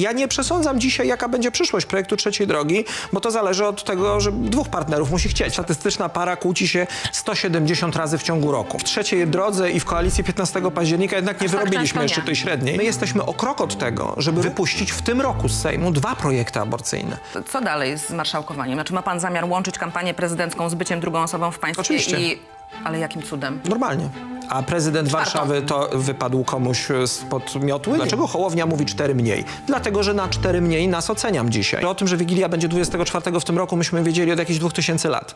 Ja nie przesądzam dzisiaj, jaka będzie przyszłość projektu trzeciej drogi, bo to zależy od tego, że dwóch partnerów musi chcieć. Statystyczna para kłóci się 170 razy w ciągu roku. W trzeciej drodze i w koalicji 15 października jednak nie wyrobiliśmy jeszcze tej średniej. My jesteśmy o krok od tego, żeby wypuścić w tym roku z Sejmu dwa projekty aborcyjne. Co dalej z marszałkowaniem? Znaczy ma pan zamiar łączyć kampanię prezydencką z byciem drugą osobą w państwie Oczywiście. i... Ale jakim cudem? Normalnie. A prezydent Warszawy to wypadł komuś spod miotły? Dlaczego Hołownia mówi cztery mniej? Dlatego, że na cztery mniej nas oceniam dzisiaj. O tym, że Wigilia będzie 24 w tym roku, myśmy wiedzieli od jakichś 2000 lat.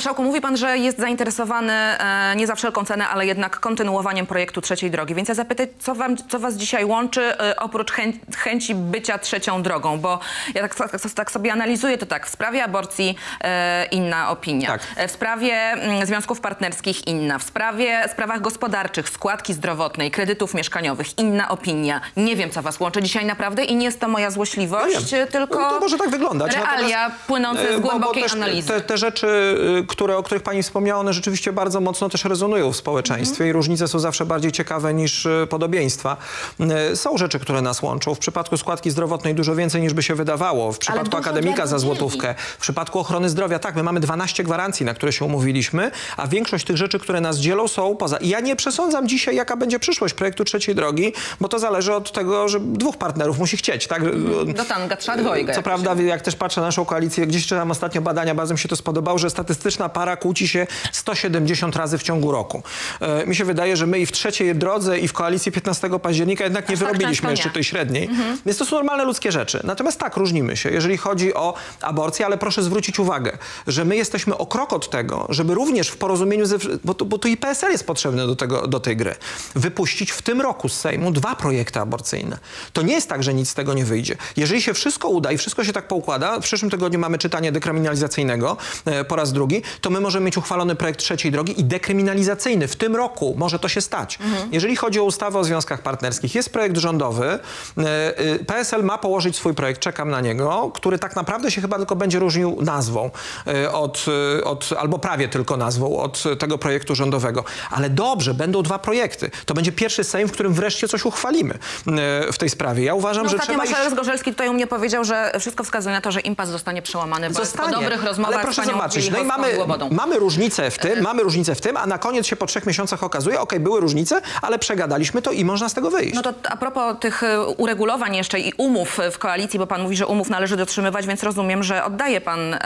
Marszałku, mówi pan, że jest zainteresowany e, nie za wszelką cenę, ale jednak kontynuowaniem projektu trzeciej drogi. Więc ja zapytać, co, wam, co was dzisiaj łączy e, oprócz chę, chęci bycia trzecią drogą? Bo ja tak, tak, tak sobie analizuję to tak. W sprawie aborcji e, inna opinia. Tak. E, W sprawie mm, związków partnerskich inna. W sprawie sprawach gospodarczych, składki zdrowotnej, kredytów mieszkaniowych inna opinia. Nie wiem, co was łączy dzisiaj naprawdę i nie jest to moja złośliwość, wiem. tylko No to może tak wyglądać. realia płynące z bo- bo głębokiej też analizy. Te, te rzeczy, y, które, o których pani wspomniała, one rzeczywiście bardzo mocno też rezonują w społeczeństwie i różnice są zawsze bardziej ciekawe niż y, podobieństwa. Y, Są rzeczy, które nas łączą. W przypadku składki zdrowotnej dużo więcej niż by się wydawało. W przypadku akademika za złotówkę. W przypadku ochrony zdrowia, tak, my mamy 12 gwarancji, na które się umówiliśmy, a większość tych rzeczy, które nas dzielą, są poza. I ja nie przesądzam dzisiaj, jaka będzie przyszłość projektu trzeciej drogi, bo to zależy od tego, że dwóch partnerów musi chcieć, tak? Do tanga trzeba dwojga. Co prawda, jak też patrzę na naszą koalicję, gdzieś czytam ostatnio badania, bardzo mi się to spodobało, że statystyczna para kłóci się 170 razy w ciągu roku. E, mi się wydaje, że my i w trzeciej drodze i w koalicji 15 października jednak nie Aż wyrobiliśmy jeszcze tej średniej. Więc to są normalne ludzkie rzeczy. Natomiast tak, różnimy się, jeżeli chodzi o aborcję, ale proszę zwrócić uwagę, że my jesteśmy o krok od tego, żeby również w porozumieniu, ze, bo, to, bo to i PSL jest potrzebny do, tego, do tej gry, wypuścić w tym roku z Sejmu dwa projekty aborcyjne. To nie jest tak, że nic z tego nie wyjdzie. Jeżeli się wszystko uda i wszystko się tak poukłada, w przyszłym tygodniu mamy czytanie dekryminalizacyjnego e, po raz drugi, to my możemy mieć uchwalony projekt trzeciej drogi i dekryminalizacyjny. W tym roku może to się stać. Jeżeli chodzi o ustawę o związkach partnerskich, jest projekt rządowy. E, e, PSL ma położyć swój projekt, czekam na niego, który tak naprawdę się chyba tylko będzie różnił nazwą e, od, od albo prawie tylko nazwą od tego projektu rządowego. Ale dobrze, będą dwa projekty. To będzie pierwszy Sejm, w którym wreszcie coś uchwalimy w tej sprawie. Ja uważam, No że trzeba iść... marszałek Zgorzelski tutaj u mnie powiedział, że wszystko wskazuje na to, że impas zostanie przełamany, po dobrych rozmowach ale proszę zobaczyć, no i Wielichowską mamy, różnicę w tym, mamy różnicę w tym, a na koniec się po trzech miesiącach okazuje, okej, były różnice, ale przegadaliśmy to i można z tego wyjść. No to a propos tych y, uregulowań jeszcze i umów w koalicji, bo pan mówi, że umów należy dotrzymywać, więc rozumiem, że oddaje pan em,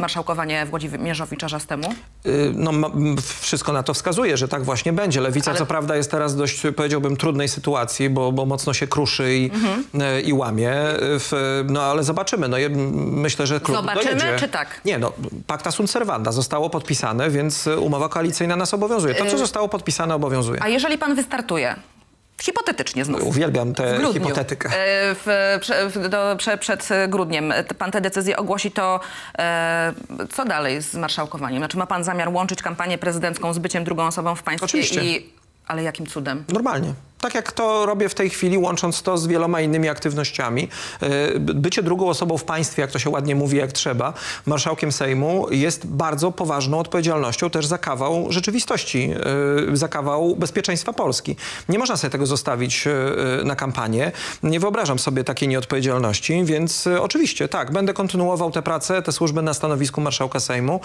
marszałkowanie Włodzimierzowi Czarzastemu. Y, No, wszystko na to wskazuje, że tak właśnie będzie. Lewica Ale- co prawda jest teraz dość, powiedziałbym, trudnej sytuacji, bo, bo mocno się kruszy i, Mhm. i łamie. W, no ale zobaczymy. No, myślę, że klub Zobaczymy, dojedzie. czy tak? Nie, no, pacta sunt servanda zostało podpisane, więc y, umowa koalicyjna nas obowiązuje. To, co zostało podpisane, obowiązuje. A jeżeli pan wystartuje, hipotetycznie znów, Uwielbiam tę hipotetykę. e, w, w, do, prze, przed grudniem pan te decyzje ogłosi, to e, co dalej z marszałkowaniem? Znaczy ma pan zamiar łączyć kampanię prezydencką z byciem drugą osobą w państwie Oczywiście. i... Ale jakim cudem? Normalnie. Tak jak to robię w tej chwili, łącząc to z wieloma innymi aktywnościami. E, Bycie drugą osobą w państwie, jak to się ładnie mówi, jak trzeba, marszałkiem Sejmu jest bardzo poważną odpowiedzialnością też za kawał rzeczywistości, e, za kawał bezpieczeństwa Polski. Nie można sobie tego zostawić e, na kampanię. Nie wyobrażam sobie takiej nieodpowiedzialności, więc oczywiście tak, będę kontynuował tę pracę, tę służbę na stanowisku marszałka Sejmu.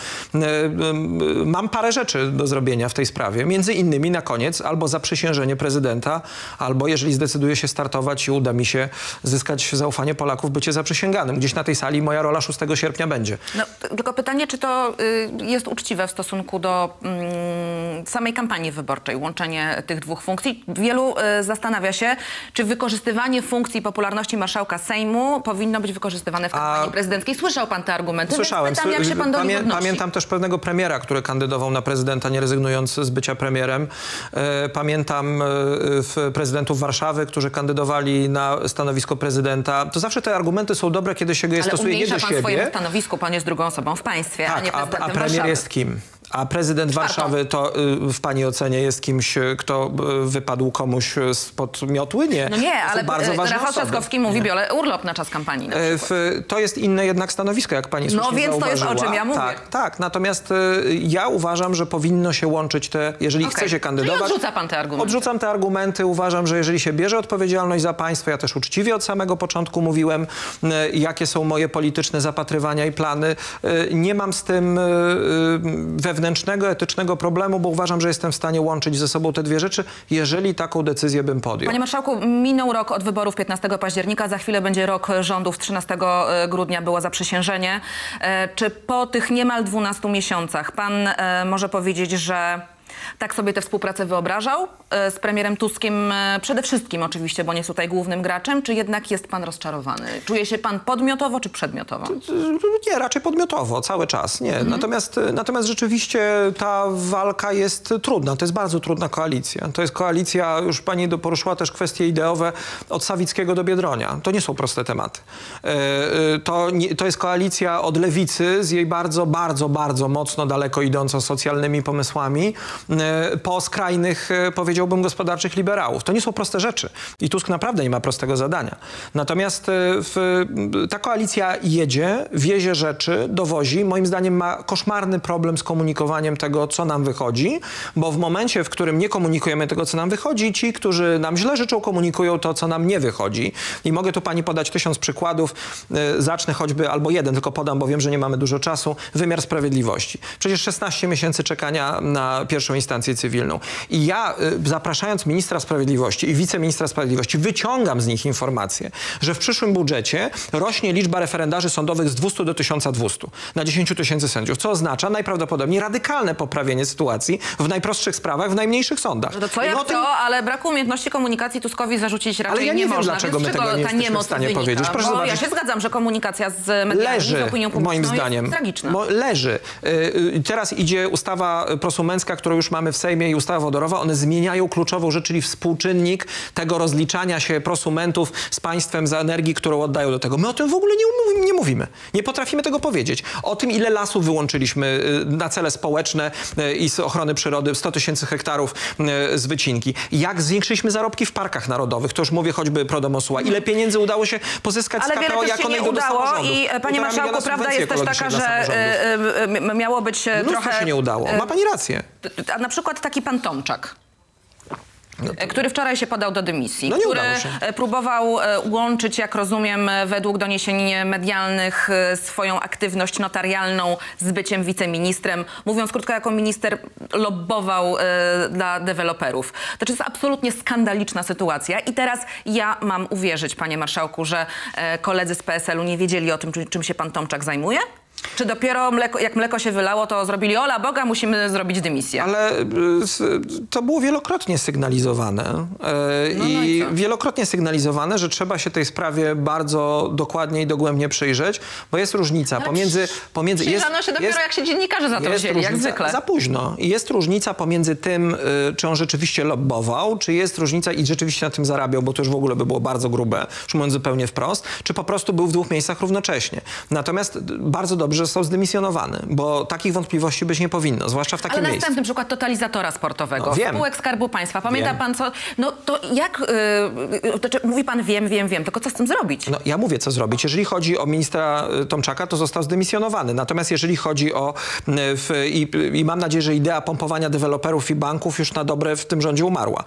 Mam parę rzeczy do zrobienia w tej sprawie. Między innymi na koniec albo zaprzysiężenie prezydenta, albo jeżeli zdecyduje się startować i uda mi się zyskać zaufanie Polaków, bycie zaprzysięganym. Gdzieś na tej sali moja rola 6 sierpnia będzie. No, tylko pytanie, czy to y, jest uczciwe w stosunku do mm, samej kampanii wyborczej, łączenie tych dwóch funkcji. Wielu y, zastanawia się, czy wykorzystywanie funkcji popularności marszałka Sejmu powinno być wykorzystywane w kampanii prezydenckiej. Słyszał pan te argumenty? Słyszałem. Pytam, jak się pan do Pamię-. Pamiętam też pewnego premiera, który kandydował na prezydenta, nie rezygnując z bycia premierem. E, Pamiętam e, w prezydentów Warszawy, którzy kandydowali na stanowisko prezydenta. To zawsze te argumenty są dobre, kiedy się je Ale stosuje nie do pan siebie. swojemu stanowisku, pan jest drugą osobą w państwie, a Tak, nie a, prezydentem a premier Warszawy. jest kim? A prezydent. Warszawy to y, w pani ocenie jest kimś, y, kto y, wypadł komuś spod miotły? Nie. No nie, ale bardzo ważne Rafał. Trzaskowski mówi, biorę urlop na czas kampanii. Na. W, to jest inne jednak stanowisko, jak pani No słusznie więc to jest o zauważyła. czym ja mówię. Tak, tak. Natomiast ja uważam, że powinno się łączyć te, jeżeli Okej. chce się kandydować. Czyli odrzuca pan te argumenty. Odrzucam te argumenty. Uważam, że jeżeli się bierze odpowiedzialność za państwo, ja też uczciwie od samego początku mówiłem, jakie są moje polityczne zapatrywania i plany. Nie mam z tym y, wewnętrznego, etycznego problemu, bo uważam, że jestem w stanie łączyć ze sobą te dwie rzeczy, jeżeli taką decyzję bym podjął. Panie marszałku, minął rok od wyborów 15 października, za chwilę będzie rok rządów, 13 grudnia było zaprzysiężenie. E, Czy po tych niemal 12 miesiącach pan e, może powiedzieć, że tak sobie tę współpracę wyobrażał e, z premierem Tuskiem, e, przede wszystkim oczywiście, bo nie jest tutaj głównym graczem, czy jednak jest pan rozczarowany? Czuje się pan podmiotowo czy przedmiotowo? Nie, raczej podmiotowo, cały czas. Nie. Mhm. Natomiast, natomiast rzeczywiście ta walka jest trudna. To jest bardzo trudna koalicja. To jest koalicja, już pani poruszyła też kwestie ideowe, od Sawickiego do Biedronia. To nie są proste tematy. E, e, To, to jest koalicja od lewicy z jej bardzo, bardzo, bardzo mocno daleko idąco socjalnymi pomysłami, e, po skrajnych, e, powiedziałbym, gospodarczych liberałów. To nie są proste rzeczy. I Tusk naprawdę nie ma prostego zadania. Natomiast e, w, ta koalicja jedzie, wiezie rzeczy, dowozi. Moim zdaniem ma koszmarny problem z komunikowaniem tego, co nam wychodzi, bo w momencie, w którym nie komunikujemy tego, co nam wychodzi, ci, którzy nam źle życzą, komunikują to, co nam nie wychodzi. I mogę tu pani podać tysiąc przykładów. E, Zacznę choćby, albo jeden, tylko podam, bo wiem, że nie mamy dużo czasu. Wymiar sprawiedliwości. Przecież 16 miesięcy czekania na pierwszą instancję cywilną. I ja, y, zapraszając ministra sprawiedliwości i wiceministra sprawiedliwości, wyciągam z nich informację, że w przyszłym budżecie rośnie liczba referendarzy sądowych z 200 do 1200 na 10 tysięcy sędziów, co oznacza najprawdopodobniej radykalne poprawienie sytuacji w najprostszych sprawach, w najmniejszych sądach. No to co jak tym- to, ale braku umiejętności komunikacji Tuskowi zarzucić raczej Ale ja nie wiem, można. dlaczego my tego nie jesteśmy w stanie wynika? powiedzieć. Proszę Bo zobaczyć. ja się zgadzam, że komunikacja z mediami, leży, z opinią publiczną moim zdaniem. jest tragiczna. Leży. Y, y, Teraz idzie ustawa prosumencka, którą już mamy w Sejmie i ustawa wodorowa. One zmieniają kluczową rzecz, czyli współczynnik tego rozliczania się prosumentów z państwem za energię, którą oddają do tego. My o tym w ogóle nie, nie mówimy. Nie potrafimy tego powiedzieć. O tym, ile lasów wyłączyliśmy y, na cele społeczne y, i z ochrony przyrody, 100 tysięcy hektarów y, z wycinki. Jak zwiększyliśmy zarobki w parkach narodowych, to już mówię choćby Prodomosuła. Ile pieniędzy udało się pozyskać Ale z KPO nie najdu do udało i e, panie marszałku, prawda jest też taka, że e, e, miało być trochę... się nie udało. Ma pani rację. A na przykład taki pan Tomczak. e, Który wczoraj się podał do dymisji, No który e, próbował e, łączyć, jak rozumiem, e, według doniesień medialnych, swoją aktywność notarialną z byciem wiceministrem. Mówiąc krótko, jako minister lobbował dla deweloperów. To jest absolutnie skandaliczna sytuacja. I teraz ja mam uwierzyć, panie marszałku, że koledzy z PSL-u nie wiedzieli o tym, czym się pan Tomczak zajmuje? Czy dopiero mleko, jak mleko się wylało, to zrobili ola Boga, musimy zrobić dymisję? Ale y, to było wielokrotnie sygnalizowane. E, No, no i wielokrotnie sygnalizowane, że trzeba się tej sprawie bardzo dokładnie i dogłębnie przyjrzeć, bo jest różnica pomiędzy... pomiędzy Przyjrzano się dopiero, jak się dziennikarze za to jest wzięli, jak różnica- zwykle. Za późno. I jest różnica pomiędzy tym, y, czy on rzeczywiście lobbował, czy jest różnica i rzeczywiście na tym zarabiał, bo to już w ogóle by było bardzo grube, już mówiąc zupełnie wprost, czy po prostu był w dwóch miejscach równocześnie. Natomiast bardzo dobrze, że został zdymisjonowany, bo takich wątpliwości być nie powinno, zwłaszcza w takim Ale miejscu. następny przykład totalizatora sportowego, No, wiem. spółek Skarbu Państwa. Pamięta Wiem. pan co? No to jak, yy, to, czy, mówi pan wiem, wiem, wiem, tylko co z tym zrobić? No, ja mówię, co zrobić. Jeżeli chodzi o ministra y, Tomczaka, to został zdymisjonowany. Natomiast jeżeli chodzi o... y, W, i, I mam nadzieję, że idea pompowania deweloperów i banków już na dobre w tym rządzie umarła.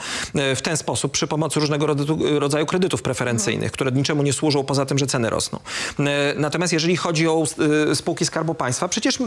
W ten sposób, przy pomocy różnego rodzaju- kredytów preferencyjnych, które niczemu nie służą poza tym, że ceny rosną. Natomiast jeżeli chodzi o y, spółki Skarbu Państwa, przecież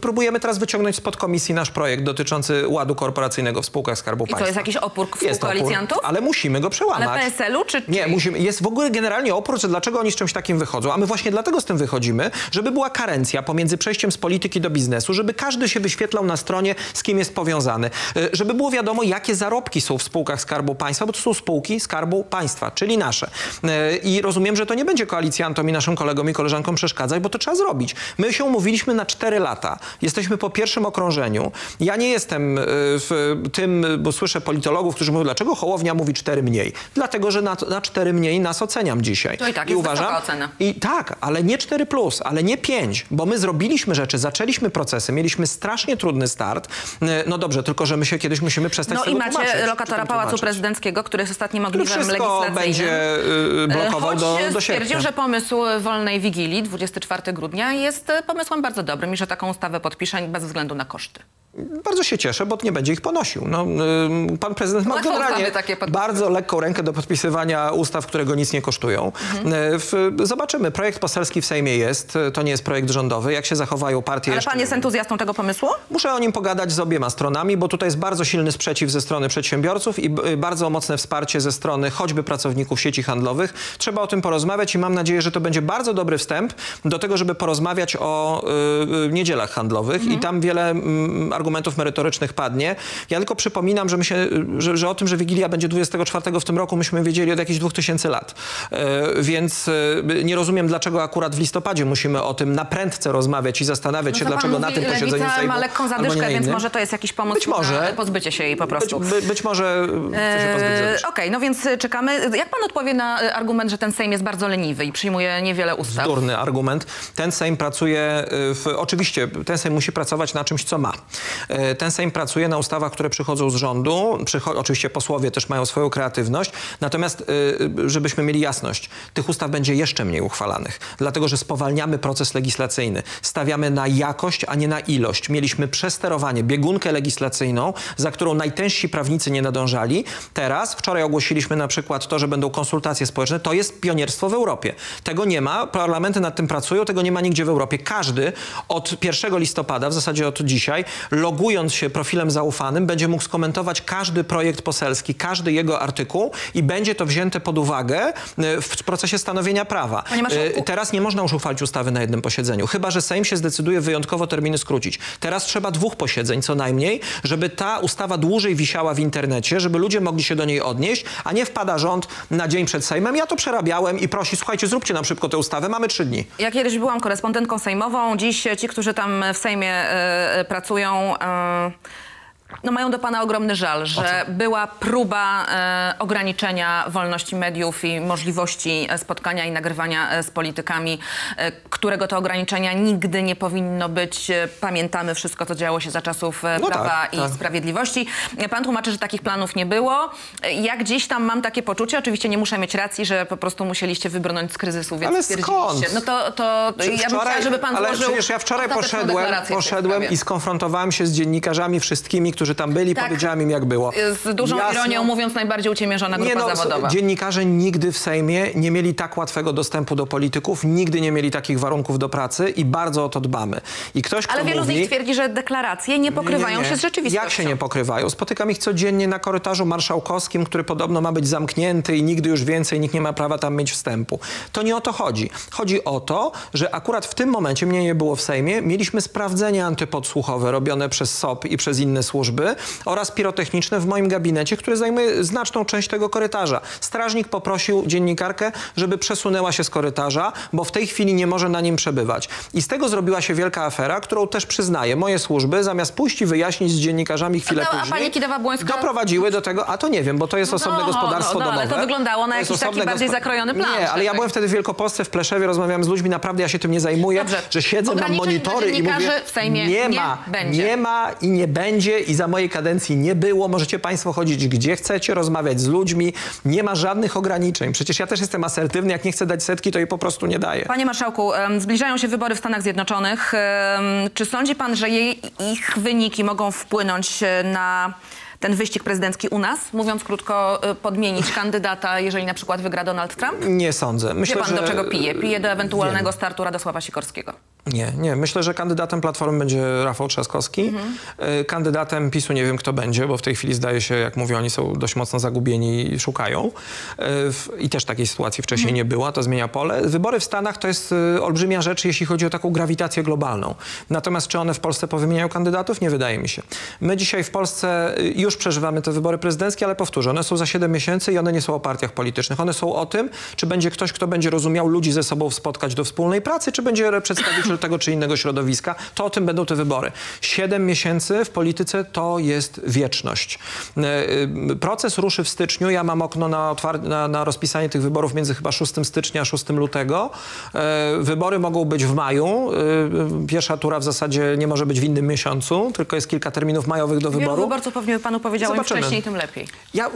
próbujemy teraz wyciągnąć spod komisji nasz projekt dotyczący ładu korporacyjnego w spółkach Skarbu I Państwa. to jest jakiś opór Jest opór, koalicjantów? ale musimy go przełamać. Ale PSL-u czy... Nie, musimy, jest w ogóle generalnie oprócz, dlaczego oni z czymś takim wychodzą. A my właśnie dlatego z tym wychodzimy, żeby była karencja pomiędzy przejściem z polityki do biznesu, żeby każdy się wyświetlał na stronie, z kim jest powiązany. Y, Żeby było wiadomo, jakie zarobki są w spółkach Skarbu Państwa, bo to są spółki Skarbu Państwa, czyli nasze. Y, I rozumiem, że to nie będzie koalicjantom i naszym kolegom i koleżankom przeszkadzać, bo to trzeba zrobić. My się umówiliśmy na 4 lata. Jesteśmy po pierwszym okrążeniu. Ja nie jestem y, w tym, bo słyszę politologów, którzy mówią, dlaczego Hołownia mówi 4 mniej? Dlatego, że na, na 4 mniej nas oceniam dzisiaj. To i tak jest wysoka ocena. I tak, ale nie 4 plus, ale nie 5, bo my zrobiliśmy rzeczy, zaczęliśmy procesy, mieliśmy strasznie trudny start. Y, No dobrze, tylko że my się kiedyś musimy przestać No i macie tłumaczyć, czy lokatora Pałacu tłumaczyć. Prezydenckiego, który jest ostatnim ogniwem legislacyjnym. będzie y, blokował Choć do, do stwierdził, sierpnia. że pomysł wolnej Wigilii 24 grudnia jest e, pomysłem bardzo dobrym i że taką ustawę podpisze bez względu na koszty. Bardzo się cieszę, bo nie będzie ich ponosił. No, ym, pan prezydent ma generalnie bardzo lekką rękę do podpisywania ustaw, które go nic nie kosztują. Mhm. Y, zobaczymy. Projekt poselski w Sejmie jest. y, To nie jest projekt rządowy. Jak się zachowają partie Ale jeszcze... pan jest entuzjastą tego pomysłu? Muszę o nim pogadać z obiema stronami, bo tutaj jest bardzo silny sprzeciw ze strony przedsiębiorców i b- bardzo mocne wsparcie ze strony choćby pracowników sieci handlowych. Trzeba o tym porozmawiać i mam nadzieję, że to będzie bardzo dobry wstęp do tego, żeby porozmawiać o y, y, niedzielach handlowych i tam wiele mm, argumentów merytorycznych padnie. Ja tylko przypominam, że, my się, że, że o tym, że Wigilia będzie 24 w tym roku, myśmy wiedzieli od jakichś 2000 lat. Y, więc y, nie rozumiem, dlaczego akurat w listopadzie musimy o tym na prędce rozmawiać i zastanawiać się, No pan dlaczego na tym posiedzeniu Sejmu ma lekką zadyszkę, więc może to jest jakiś pomysł Być może. na pozbycie się jej po Być, prostu. by, być może chce się pozbyć rzeczy. Okej, no więc czekamy. Jak pan odpowie na argument, że ten Sejm jest bardzo leniwy i przyjmuje niewiele ustaw? Durny argument. Ten Sejm pracuje, w, oczywiście ten Sejm musi pracować na czymś, co ma. Y, Ten Sejm pracuje na ustawach, które przychodzą z rządu. Przycho oczywiście posłowie też mają swoją kreatywność. Natomiast, y, żebyśmy mieli jasność, tych ustaw będzie jeszcze mniej uchwalanych. Dlatego, że spowalniamy proces legislacyjny. Stawiamy na jakość, a nie na ilość. Mieliśmy przesterowanie, biegunkę legislacyjną, za którą najtężsi prawnicy nie nadążali. Teraz, wczoraj ogłosiliśmy na przykład to, że będą konsultacje społeczne. To jest pionierstwo w Europie. Tego nie ma. Parlamenty nad tym pracują. Tego nie ma nigdzie w Europie. Każdy od 1 listopada, w zasadzie od dzisiaj, logując się profilem zaufanym, będzie mógł skomentować każdy projekt poselski, każdy jego artykuł i będzie to wzięte pod uwagę e, w procesie stanowienia prawa. E, Teraz nie można już uchwalić ustawy na jednym posiedzeniu, chyba że Sejm się zdecyduje wyjątkowo terminy skrócić. Teraz trzeba dwóch posiedzeń co najmniej, żeby ta ustawa dłużej wisiała w internecie, żeby ludzie mogli się do niej odnieść, a nie wpada rząd na dzień przed Sejmem. Ja to przerabiałem i prosi, słuchajcie, zróbcie nam szybko tę ustawę, mamy trzy dni. Ja kiedyś byłam korespondentką sejmową, dziś ci, którzy tam w Sejmie e, pracują, e, no mają do pana ogromny żal, że była próba e, ograniczenia wolności mediów i możliwości e, spotkania i nagrywania e, z politykami, e, którego to ograniczenia nigdy nie powinno być. E, Pamiętamy wszystko, co działo się za czasów No Prawa tak, i tak. Sprawiedliwości. Pan tłumaczy, że takich planów nie było. Ja gdzieś tam mam takie poczucie, oczywiście nie muszę mieć racji, że po prostu musieliście wybrnąć z kryzysu, więc Ale skąd? No to, to ja bym chciała, żeby pan ale złożył przecież ja wczoraj poszedłem, poszedłem i skonfrontowałem się z dziennikarzami wszystkimi, którzy tam byli, Tak. powiedziałem im jak było. Z dużą Jasno. ironią mówiąc, najbardziej uciemiężona grupa Nie no, zawodowa. dziennikarze nigdy w Sejmie nie mieli tak łatwego dostępu do polityków, nigdy nie mieli takich warunków do pracy i bardzo o to dbamy. I ktoś, Ale kto wielu mówi, z nich twierdzi, że deklaracje nie pokrywają nie, nie. się z rzeczywistością. Jak się nie pokrywają? Spotykam ich codziennie na korytarzu marszałkowskim, który podobno ma być zamknięty i nigdy już więcej nikt nie ma prawa tam mieć wstępu. To nie o to chodzi. Chodzi o to, że akurat w tym momencie, mnie nie było w Sejmie, mieliśmy sprawdzenie antypodsłuchowe robione przez SOP i przez inne służby oraz pirotechniczne w moim gabinecie, które zajmuje znaczną część tego korytarza. Strażnik poprosił dziennikarkę, żeby przesunęła się z korytarza, bo w tej chwili nie może na nim przebywać. I z tego zrobiła się wielka afera, którą też przyznaję. Moje służby, zamiast pójść i wyjaśnić z dziennikarzami chwilę a później, doprowadziły do tego, a to nie wiem, bo to jest osobne No, gospodarstwo no, no, ale domowe. to wyglądało na jest jakiś taki bardziej zakrojony plan, Nie, ale ja tak. byłem wtedy w Wielkopolsce, w Pleszewie, rozmawiałem z ludźmi, naprawdę ja się tym nie zajmuję, Dobrze. że siedzę, mam Ograniczeń monitory dla i mówię, nie nie ma, będzie. nie ma i nie będzie i za mojej kadencji nie było. Możecie państwo chodzić gdzie chcecie, rozmawiać z ludźmi, nie ma żadnych ograniczeń. Przecież ja też jestem asertywny, jak nie chcę dać setki, to jej po prostu nie daję. Panie marszałku, zbliżają się wybory w Stanach Zjednoczonych. Czy sądzi pan, że jej, ich wyniki mogą wpłynąć e, na ten wyścig prezydencki u nas? Mówiąc krótko, e, podmienić kandydata, jeżeli na przykład wygra Donald Trump? Nie sądzę. Myślę, Wie pan, że... do czego pije? Pije do ewentualnego startu Radosława Sikorskiego. Nie, nie. Myślę, że kandydatem Platformy będzie Rafał Trzaskowski. Y, Kandydatem PiSu nie wiem, kto będzie, bo w tej chwili zdaje się, jak mówią, oni są dość mocno zagubieni i szukają. Y, I też takiej sytuacji wcześniej nie była, to zmienia pole. Wybory w Stanach to jest y, olbrzymia rzecz, jeśli chodzi o taką grawitację globalną. Natomiast czy one w Polsce powymieniają kandydatów? Nie wydaje mi się. My dzisiaj w Polsce y, już przeżywamy te wybory prezydenckie, ale powtórzę, one są za 7 miesięcy i one nie są o partiach politycznych. One są o tym, czy będzie ktoś, kto będzie rozumiał ludzi ze sobą spotkać do wspólnej pracy, czy będzie przedstawiciel tego czy innego środowiska, to o tym będą te wybory. Siedem miesięcy w polityce to jest wieczność. E, y, Proces ruszy w styczniu. Ja mam okno na, na, na rozpisanie tych wyborów między chyba 6 stycznia a 6 lutego. E, Wybory mogą być w maju. E, Pierwsza tura w zasadzie nie może być w innym miesiącu, tylko jest kilka terminów majowych do wyboru. wyborców pewnie panu powiedziało, im Zobaczymy. wcześniej, tym lepiej. Ja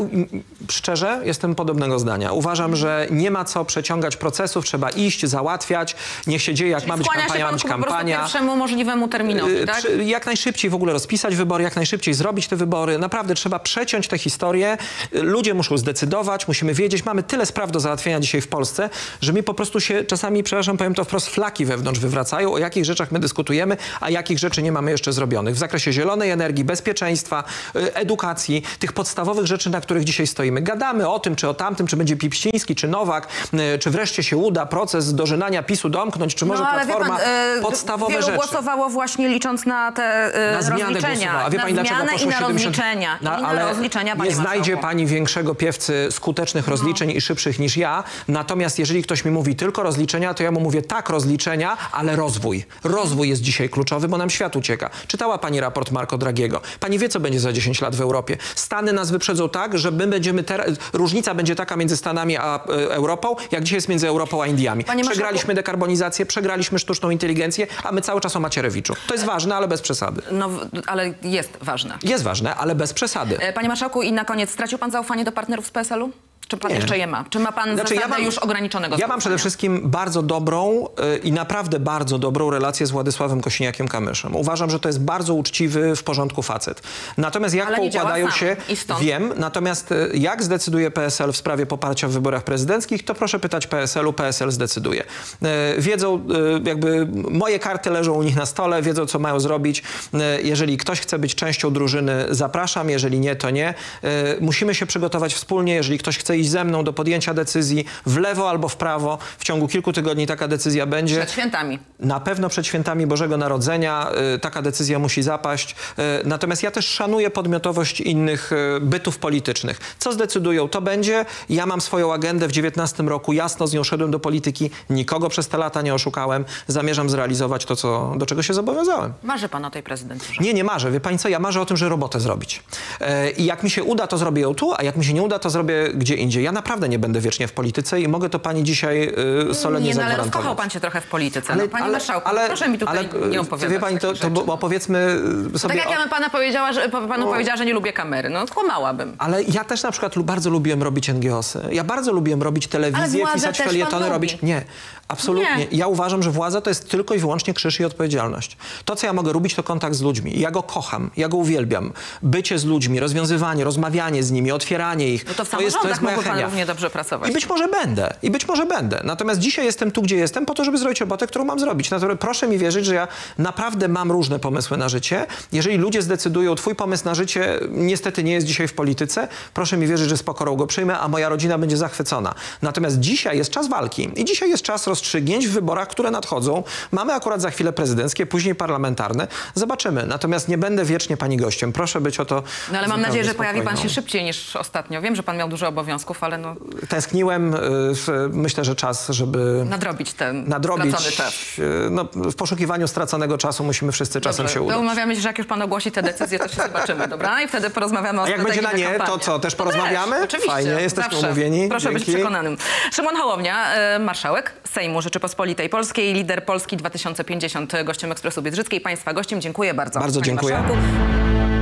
szczerze jestem podobnego zdania. Uważam, że nie ma co przeciągać procesów, trzeba iść, załatwiać, niech się dzieje, jak ma być kampania, ma być ku po prostu kampania. pierwszemu możliwemu terminowi, Y, tak? Jak najszybciej w ogóle rozpisać wybory, jak najszybciej zrobić te wybory. Naprawdę trzeba przeciąć tę historię. Y, Ludzie muszą zdecydować, musimy wiedzieć. Mamy tyle spraw do załatwienia dzisiaj w Polsce, że mi po prostu się czasami, przepraszam, powiem to wprost, flaki wewnątrz wywracają, o jakich rzeczach my dyskutujemy, a jakich rzeczy nie mamy jeszcze zrobionych. W zakresie zielonej energii, bezpieczeństwa, y, edukacji, tych podstawowych rzeczy, na których dzisiaj stoimy. Gadamy o tym, czy o tamtym, czy będzie Pipściński, czy Nowak, y, czy wreszcie się uda proces dożynania PiSu domknąć, czy może no, Platforma. pan, e, podstawowe wielu rzeczy. głosowało właśnie licząc na te e, Na zmianę rozliczenia. A wie na pani dlaczego poszło i na 70... rozliczenia. Na- I na ale rozliczenia, nie znajdzie marszałku. pani większego piewcy skutecznych No. rozliczeń i szybszych niż ja. Natomiast jeżeli ktoś mi mówi tylko rozliczenia, to ja mu mówię tak rozliczenia, ale rozwój. Rozwój jest dzisiaj kluczowy, bo nam świat ucieka. Czytała pani raport Marco Dragiego. Pani wie, co będzie za 10 lat w Europie. Stany nas wyprzedzą tak, że my będziemy teraz... Różnica będzie taka między Stanami a e, Europą, jak dzisiaj jest między Europą a Indiami. Panie marszałku- Przegraliśmy dekarbonizację, przegraliśmy sztuczną inteligencję, a my cały czas o Macierewiczu. To jest ważne, ale bez przesady. No, ale jest ważne. Jest ważne, ale bez przesady. E, Panie marszałku, i na koniec, stracił pan zaufanie do partnerów z PSL-u? Czy pan Nie. jeszcze je ma? Czy ma pan Znaczy, zasadę ja mam- już ograniczonego Ja mam przede wszystkim bardzo dobrą y, i naprawdę bardzo dobrą relację z Władysławem Kosiniakiem-Kamyszem. Uważam, że to jest bardzo uczciwy, w porządku facet. Natomiast jak Ale poukładają się, wiem. Natomiast y, jak zdecyduje PSL w sprawie poparcia w wyborach prezydenckich, to proszę pytać PSL-u, PSL zdecyduje. Y, Wiedzą, y, jakby moje karty leżą u nich na stole, wiedzą, co mają zrobić. Jeżeli ktoś chce być częścią drużyny, zapraszam. Jeżeli nie, to nie. Musimy się przygotować wspólnie. Jeżeli ktoś chce iść ze mną do podjęcia decyzji w lewo albo w prawo, w ciągu kilku tygodni taka decyzja będzie. Przed świętami. Na pewno przed świętami Bożego Narodzenia y, taka decyzja musi zapaść. Y, natomiast ja też szanuję podmiotowość innych y, bytów politycznych. Co zdecydują, to będzie. Ja mam swoją agendę w 19 roku, jasno z nią szedłem do polityki. Nikogo przez te lata nie oszukałem. Zamierzam zrealizować to, co, do czego się zobowiązałem. Marzy pan o tej prezydenturze. Nie, nie marzę. Wie pani co, ja marzę o tym, że robotę zrobić. E, I jak mi się uda, to zrobię ją tu, a jak mi się nie uda, to zrobię gdzie indziej. Ja naprawdę nie będę wiecznie w polityce i mogę to pani dzisiaj y, solennie nie, no, ale rozkochał pan się trochę w polityce. no, panie marszałku, proszę mi tutaj ale, nie opowiadać Wie pani, to, to opowiedzmy y, sobie... Tak jak o- ja bym pana powiedziała, że, pa- panu powiedziała, że nie lubię kamery. No, kłamałabym. Ale ja też na przykład bardzo lubiłem robić NGOsy. Ja bardzo lubiłem robić telewizję, pisać felietony, robić... Nie, absolutnie. Nie. Ja uważam, że władza to jest tylko i wyłącznie krzyż i odpowiedzialność. To, co ja mogę robić, to kontakt z ludźmi. Ja go kocham, ja go uwielbiam. Bycie z ludźmi, rozwiązywanie, rozmawianie z nimi, otwieranie ich. No to w to jest, to jest moja mógłby pan chemia. równie dobrze pracować. I być może będę. I być może będę. Natomiast dzisiaj jestem tu, gdzie jestem, po to, żeby zrobić robotę, którą mam zrobić. Natomiast proszę mi wierzyć, że ja naprawdę mam różne pomysły na życie. Jeżeli ludzie zdecydują, twój pomysł na życie niestety nie jest dzisiaj w polityce, proszę mi wierzyć, że z pokorą go przyjmę, a moja rodzina będzie zachwycona. Natomiast dzisiaj jest czas walki. I dzisiaj jest czas rozstrzygnięć w wyborach, które nadchodzą. Mamy akurat za chwilę prezydenckie, później parlamentarne. Zobaczymy. Natomiast nie będę wiecznie pani gościem. Proszę być o to No ale mam nadzieję, że pojawi pan się spokojną. szybciej niż ostatnio. Wiem, że pan miał dużo obowiązków, ale no, Tęskniłem. y, Myślę, że czas, żeby nadrobić ten nadrobić. stracony czas. e, No, w poszukiwaniu straconego czasu musimy wszyscy czasem Dobrze, się to udać. umawiamy się, że jak już pan ogłosi te decyzje, to się zobaczymy, dobra? I wtedy porozmawiamy o A jak będzie na nie, to kampanii. co, też porozmawiamy? oczywiście. Fajnie, jesteśmy zawsze. umówieni. Proszę być Dzięki. przekonanym. Szymon Hołownia, e, marszałek Sejmu Rzeczypospolitej Polskiej, lider Polski 2050, gościem Ekspresu Biedrzyckiej. Państwa gościem, dziękuję bardzo. Bardzo dziękuję. marszałku.